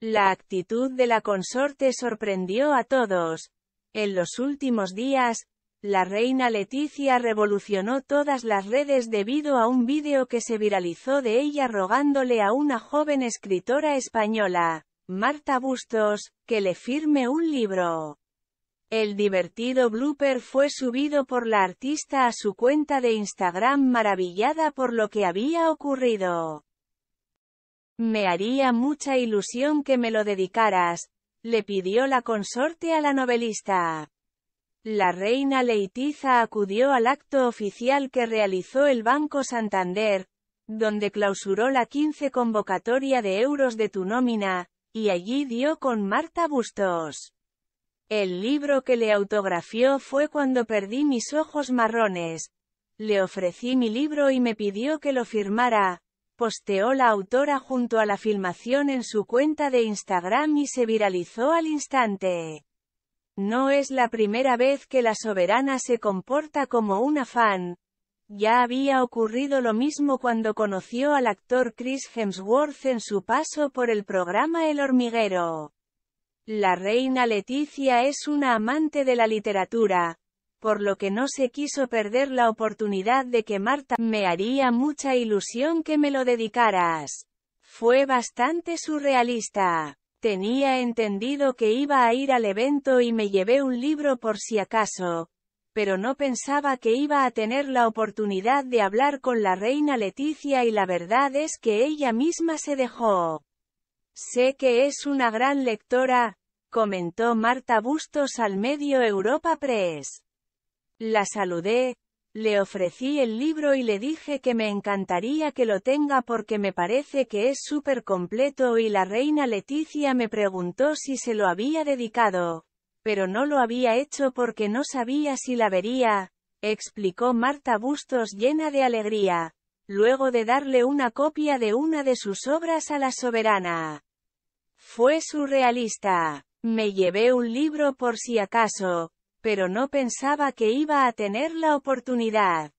La actitud de la consorte sorprendió a todos. En los últimos días, la reina Leticia revolucionó todas las redes debido a un vídeo que se viralizó de ella rogándole a una joven escritora española, Marta Bustos, que le firme un libro. El divertido blooper fue subido por la artista a su cuenta de Instagram maravillada por lo que había ocurrido. Me haría mucha ilusión que me lo dedicaras, le pidió la consorte a la novelista. La reina Leitiza acudió al acto oficial que realizó el Banco Santander, donde clausuró la 15 convocatoria de euros de tu nómina, y allí dio con Marta Bustos. El libro que le autografió fue cuando perdí mis ojos marrones. Le ofrecí mi libro y me pidió que lo firmara. Posteó la autora junto a la filmación en su cuenta de Instagram y se viralizó al instante. No es la primera vez que la soberana se comporta como una fan. Ya había ocurrido lo mismo cuando conoció al actor Chris Hemsworth en su paso por el programa El hormiguero. La reina Leticia es una amante de la literatura, por lo que no se quiso perder la oportunidad de que Marta, me haría mucha ilusión que me lo dedicaras. Fue bastante surrealista. Tenía entendido que iba a ir al evento y me llevé un libro por si acaso, pero no pensaba que iba a tener la oportunidad de hablar con la reina Leticia y la verdad es que ella misma se dejó. Sé que es una gran lectora, comentó Marta Bustos al medio Europa Press. La saludé, le ofrecí el libro y le dije que me encantaría que lo tenga porque me parece que es súper completo y la reina Leticia me preguntó si se lo había dedicado, pero no lo había hecho porque no sabía si la vería, explicó Marta Bustos llena de alegría, luego de darle una copia de una de sus obras a la soberana. Fue surrealista. Me llevé un libro por si acaso, pero no pensaba que iba a tener la oportunidad.